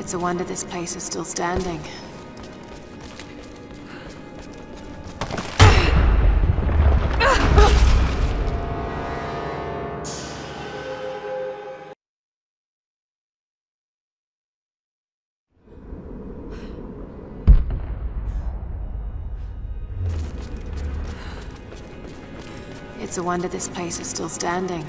It's a wonder this place is still standing. It's a wonder this place is still standing.